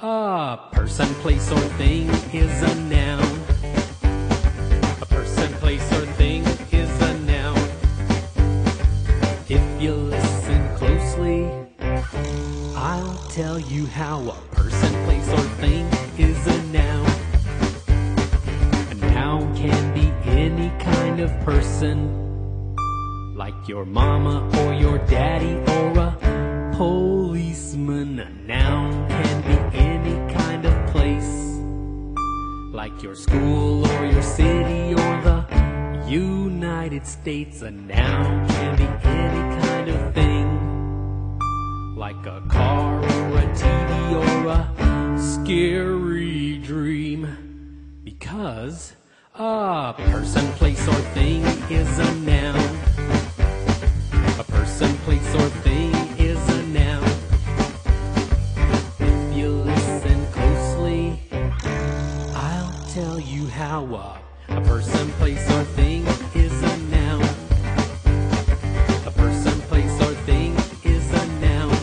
A person, place, or thing is a noun. A person, place, or thing is a noun. If you listen closely, I'll tell you how a person, place, or thing is a noun. A noun can be any kind of person, like your mama or your daddy or a policeman. A noun like your school or your city or the United States. A noun can be any kind of thing, like a car or a TV or a scary dream. Because a person, place, or tell you how uh, a person, place, or thing is a noun. A person, place, or thing is a noun.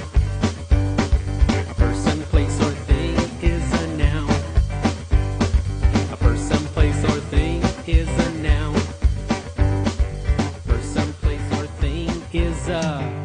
A person, place, or thing is a noun. A person, place, or thing is a noun. A person, place, or thing is a